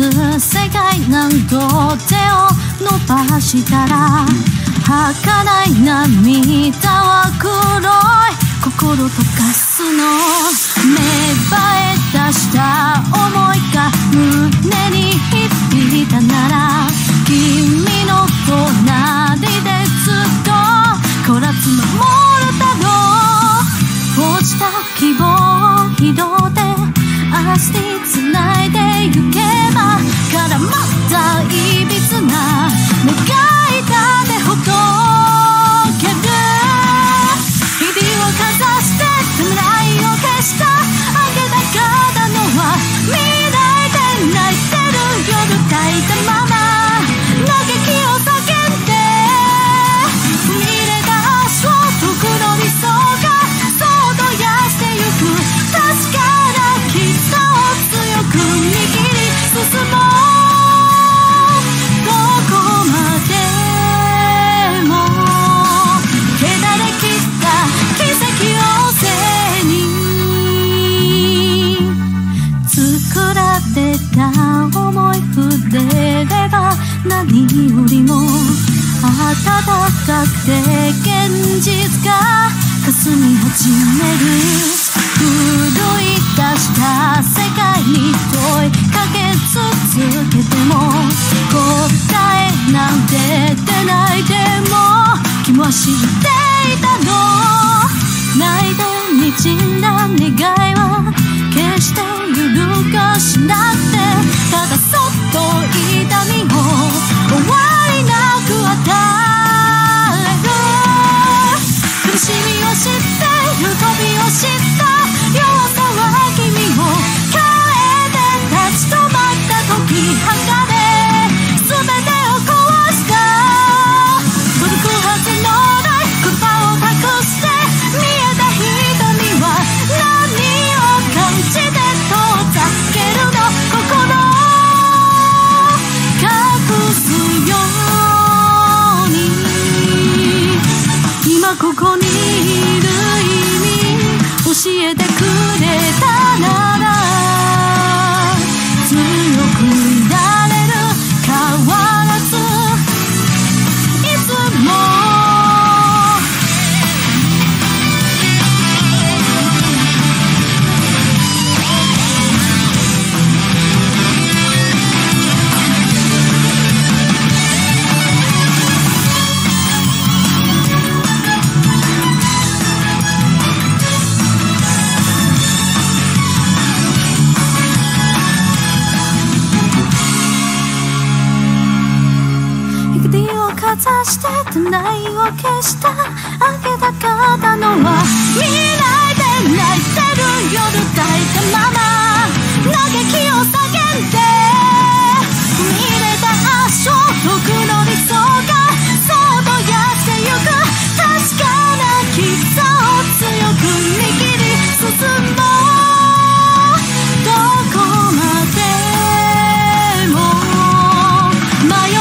世界ない何度手を伸ばしたら儚い涙は黒い心溶かすの芽生え出した思いが胸に響いたなら君の隣でずっとこらつ守るだろう落ちた希望を拾って明日に繋いてゆけば絡まったいびつな何よりも暖かくて現実が霞み始める。奮い出した世界に問いかけ続けても答えなんて出ないでも君は知っていここにいる意味教えてくれたならざしてたないを消したあげたかったのは未来で泣いてる夜抱いたまま嘆きを叫んで見れた圧勝僕の理想がそっとやってゆく確かな絆を強く握り進もう。どこまでも迷う